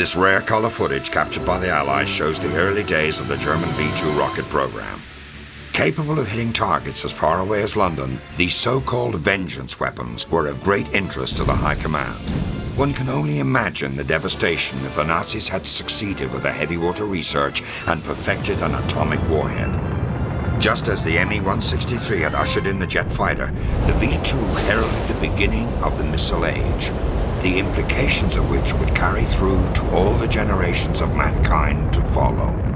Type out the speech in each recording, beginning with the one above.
This rare color footage captured by the Allies shows the early days of the German V-2 rocket program. Capable of hitting targets as far away as London, these so-called vengeance weapons were of great interest to the High Command. One can only imagine the devastation if the Nazis had succeeded with their heavy water research and perfected an atomic warhead. Just as the Me-163 had ushered in the jet fighter, the V-2 heralded the beginning of the missile age, the implications of which would carry through to all the generations of mankind to follow.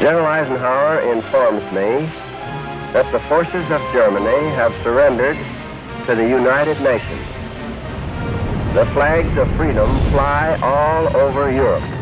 General Eisenhower informs me that the forces of Germany have surrendered to the United Nations. The flags of freedom fly all over Europe.